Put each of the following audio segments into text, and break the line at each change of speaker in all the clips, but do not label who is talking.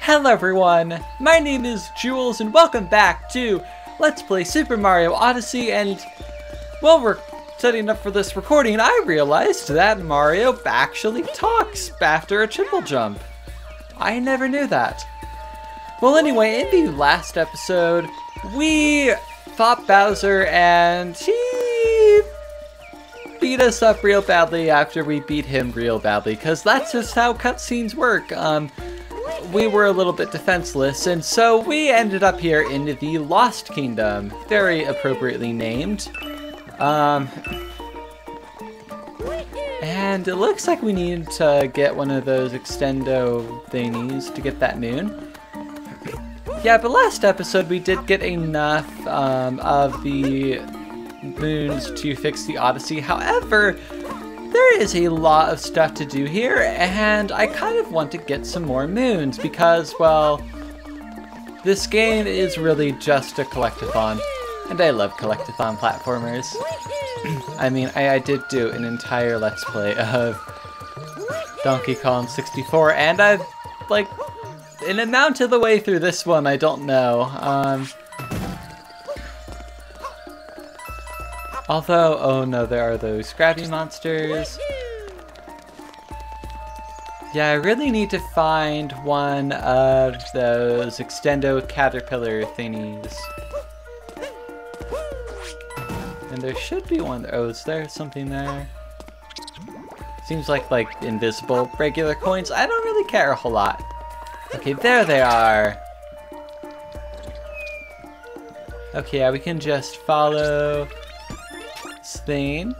Hello everyone, my name is Jules and welcome back to Let's Play Super Mario Odyssey and while we're setting up for this recording, I realized that Mario actually talks after a triple jump. I never knew that. Well anyway, in the last episode, we fought Bowser and he beat us up real badly after we beat him real badly, because that's just how cutscenes work. Um, we were a little bit defenseless, and so we ended up here in the Lost Kingdom, very appropriately named. Um, and it looks like we need to get one of those extendo thingies to get that moon. Yeah, but last episode we did get enough um, of the moons to fix the Odyssey. However, there is a lot of stuff to do here, and I kind of want to get some more moons because, well, this game is really just a collectathon, and I love collectathon platformers. I mean, I, I did do an entire Let's Play of Donkey Kong 64, and I've, like, an amount of the way through this one, I don't know. Um, Although, oh no, there are those Scrappy monsters. Yeah, I really need to find one of those extendo caterpillar thingies. And there should be one. Oh, is there something there? Seems like, like, invisible regular coins. I don't really care a whole lot. Okay, there they are. Okay, yeah, we can just follow thing.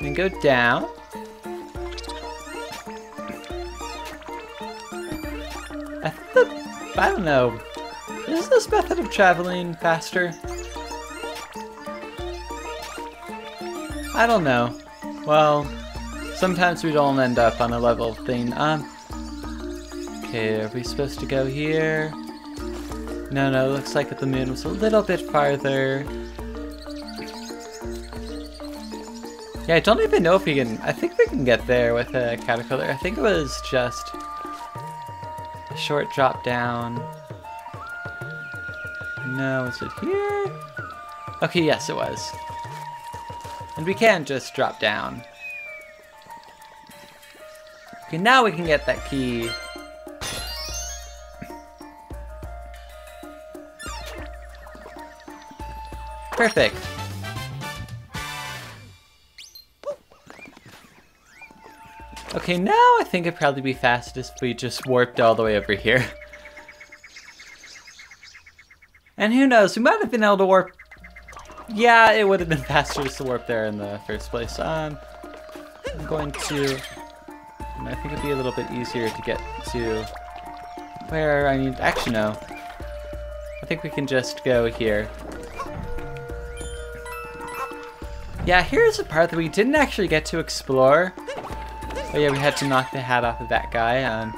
Then go down. I, I don't know. Is this method of traveling faster? I don't know. Well, sometimes we don't end up on a level thing. Um, okay, are we supposed to go here? No, no, looks like the moon was a little bit farther. Yeah, I don't even know if we can... I think we can get there with a caterpillar. I think it was just a short drop down. No, is it here? Okay, yes, it was. And we can just drop down. Okay, now we can get that key. Perfect. Okay, now I think it'd probably be fastest if we just warped all the way over here. and who knows, we might have been able to warp... Yeah, it would have been faster just to warp there in the first place. Um, I'm going to... I think it'd be a little bit easier to get to where I need... Actually, no. I think we can just go here. Yeah, here's a part that we didn't actually get to explore. Oh yeah, we had to knock the hat off of that guy. Um,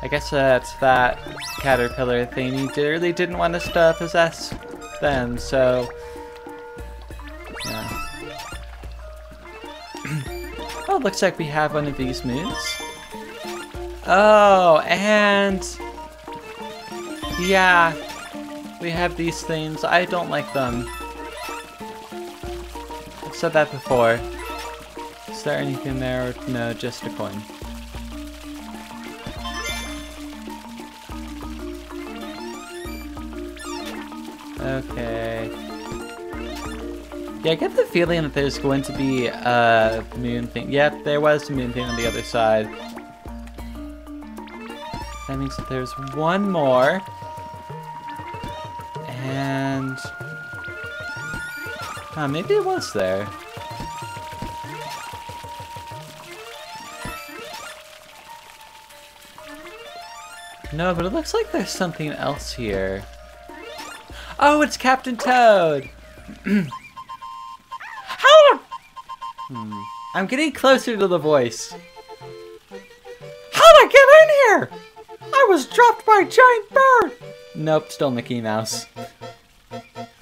I guess that's that caterpillar thing. He really didn't want us to possess them, so... Yeah. oh, looks like we have one of these moons. Oh, and... Yeah, we have these things. I don't like them. I've said that before there anything there? No, just a coin. Okay. Yeah, I get the feeling that there's going to be a moon thing. Yep, there was a moon thing on the other side. That means that there's one more. And... Oh, maybe it was there. No, but it looks like there's something else here. Oh, it's Captain Toad! How? Hmm. I'm getting closer to the voice. How'd I get in here? I was dropped by a giant bird! Nope, still Mickey Mouse.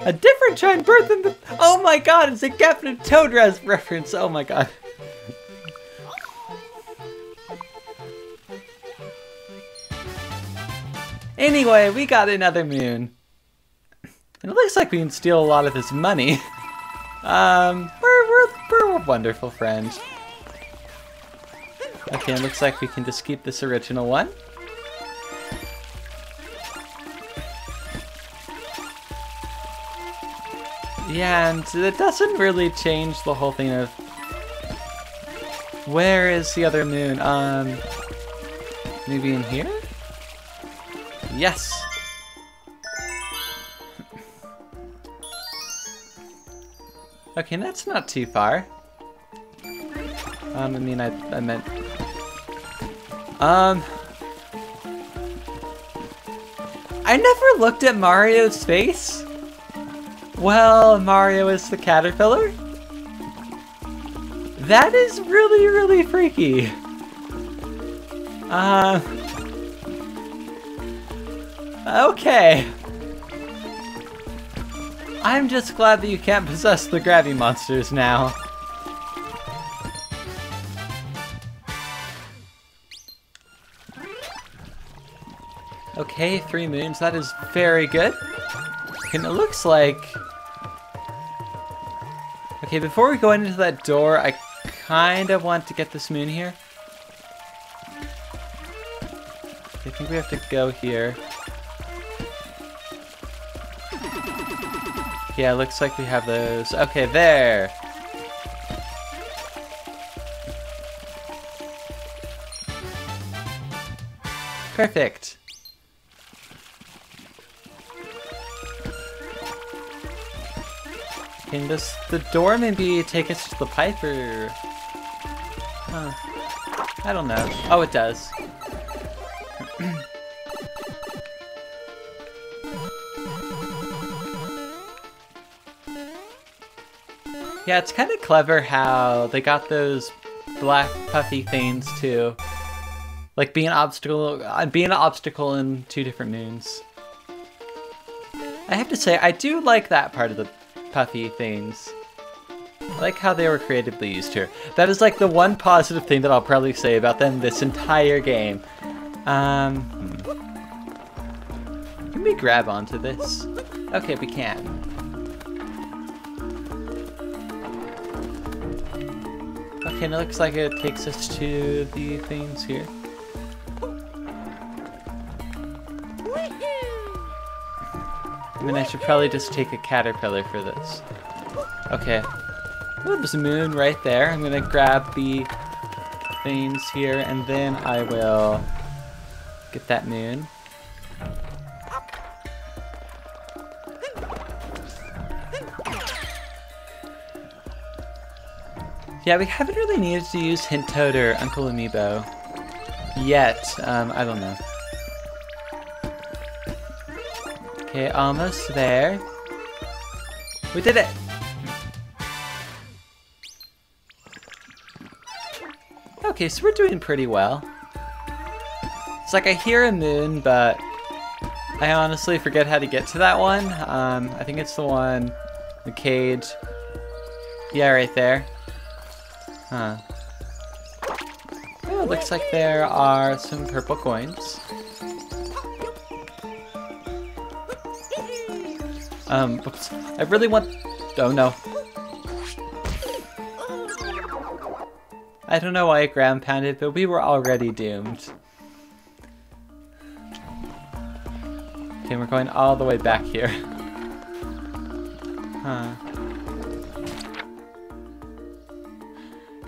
A different giant bird than the- Oh my god, it's a Captain Toad reference, oh my god. Anyway, we got another moon. And it looks like we can steal a lot of his money. Um, we're, we're, we're wonderful friend. Okay, it looks like we can just keep this original one. Yeah, and it doesn't really change the whole thing of... Where is the other moon? Um, maybe in here? Yes! Okay, that's not too far. Um, I mean, I, I meant... Um... I never looked at Mario's face. Well, Mario is the caterpillar? That is really, really freaky. Uh... Okay. I'm just glad that you can't possess the Gravity Monsters now. Okay, three moons, that is very good. And it looks like... Okay, before we go into that door, I kind of want to get this moon here. I think we have to go here. Yeah, looks like we have those. Okay, there. Perfect. Can this the door maybe take us to the Piper? Huh. I don't know. Oh, it does. Yeah, it's kind of clever how they got those black puffy things too. Like being an obstacle, uh, being an obstacle in two different moons. I have to say, I do like that part of the puffy things. I like how they were creatively used here. That is like the one positive thing that I'll probably say about them this entire game. Um, hmm. Can we grab onto this? Okay, we can. Okay, and it looks like it takes us to the things here. I mean, I should probably just take a caterpillar for this. Okay. Oh, there's a moon right there. I'm gonna grab the things here, and then I will get that moon. Yeah, we haven't really needed to use Hint Toad or Uncle Amiibo yet. Um, I don't know. Okay, almost there. We did it! Okay, so we're doing pretty well. It's like I hear a moon, but I honestly forget how to get to that one. Um, I think it's the one, the cage. Yeah, right there. Huh. Looks like there are some purple coins. Um, oops. I really want... Oh no. I don't know why I ground pounded, but we were already doomed. Okay, we're going all the way back here. Huh.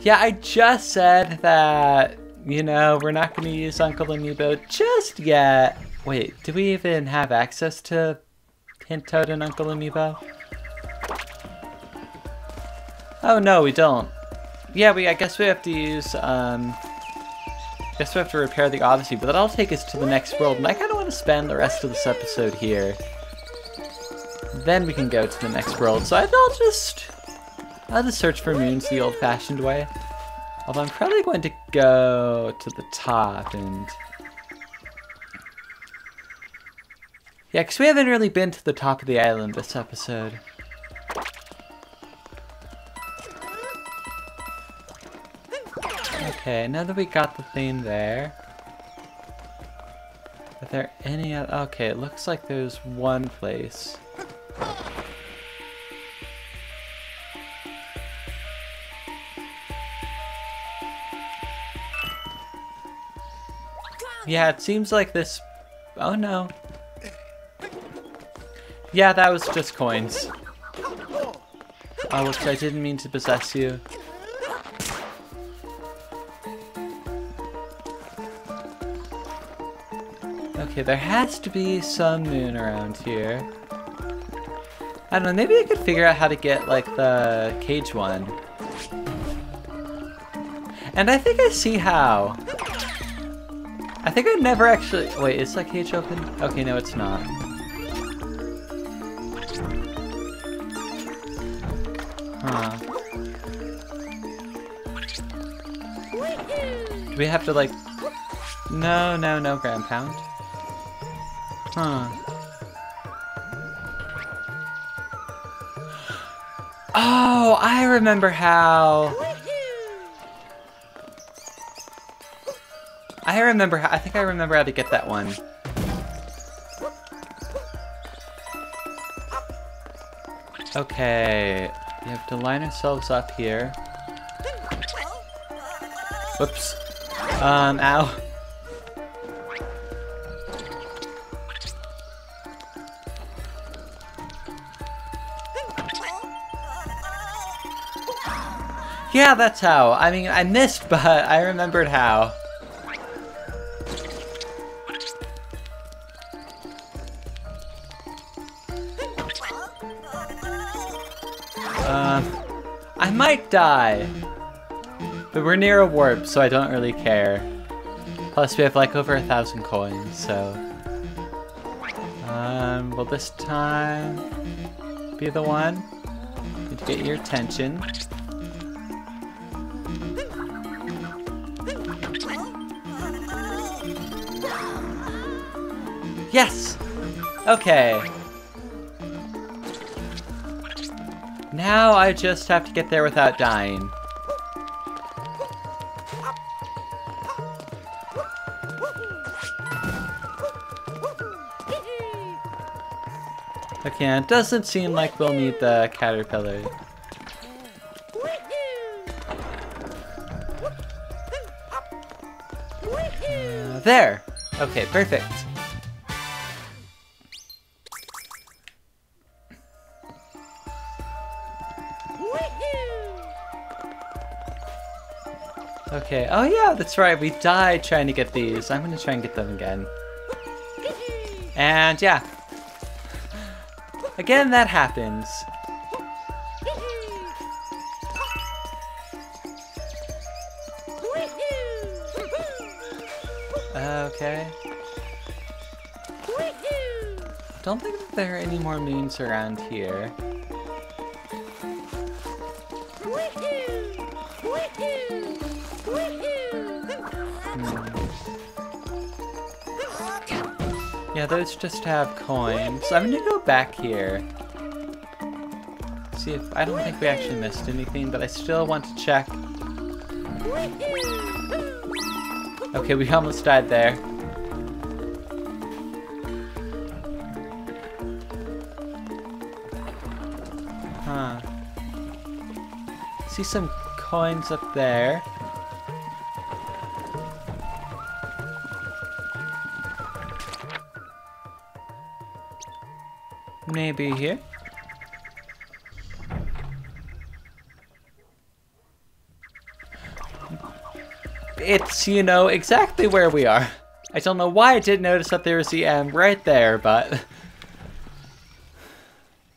Yeah, I just said that, you know, we're not going to use Uncle Amiibo just yet. Wait, do we even have access to Hint Toad and Uncle Amiibo? Oh no, we don't. Yeah, we. I guess we have to use, um... I guess we have to repair the Odyssey, but that'll take us to the next world, and I kind of want to spend the rest of this episode here. Then we can go to the next world, so I'll just... I'll just search for moons the old-fashioned way. Although I'm probably going to go to the top and... Yeah, because we haven't really been to the top of the island this episode. Okay, now that we got the thing there. Are there any other... Okay, it looks like there's one place. Yeah, it seems like this... Oh no. Yeah, that was just coins. Oh, whoops, I didn't mean to possess you. Okay, there has to be some moon around here. I don't know, maybe I could figure out how to get, like, the cage one. And I think I see how. I think I never actually... Wait, is that cage open? Okay, no, it's not. Huh. Do we have to, like... No, no, no, ground pound. Huh. Oh, I remember how... I remember how, I think I remember how to get that one. Okay, we have to line ourselves up here. Whoops. Um, ow. Yeah, that's how. I mean, I missed, but I remembered how. Might die. But we're near a warp, so I don't really care. Plus, we have like over a thousand coins, so... Um, will this time be the one? Need to get your attention. Yes! Okay. Now I just have to get there without dying. Okay, it doesn't seem like we'll need the caterpillar. Uh, there! Okay, perfect. Okay, oh yeah, that's right, we died trying to get these. I'm gonna try and get them again. And yeah. Again, that happens. Okay. I don't think there are any more moons around here. Yeah, those just have coins. I'm gonna go back here. See if, I don't think we actually missed anything, but I still want to check. Okay, we almost died there. Huh. See some coins up there. Maybe here? It's, you know, exactly where we are. I don't know why I didn't notice that there was the M right there, but...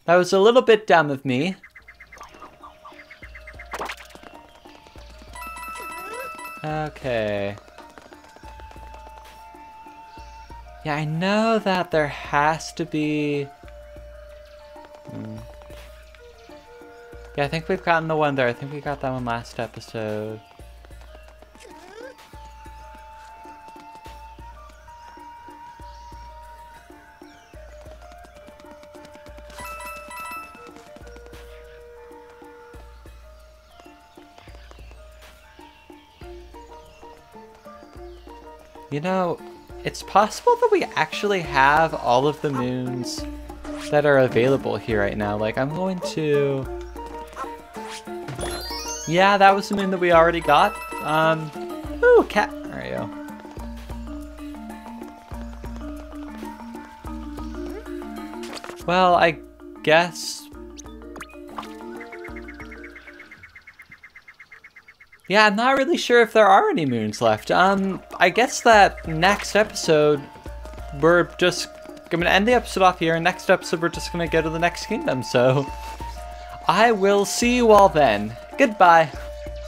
That was a little bit dumb of me. Okay. Yeah, I know that there has to be Yeah, I think we've gotten the one there. I think we got that one last episode. You know, it's possible that we actually have all of the moons that are available here right now. Like, I'm going to... Yeah, that was the moon that we already got. Um, ooh, cat. There you go. Well, I guess... Yeah, I'm not really sure if there are any moons left. Um, I guess that next episode, we're just going to end the episode off here, and next episode we're just to go to the next kingdom, so... I will see you all then. Goodbye.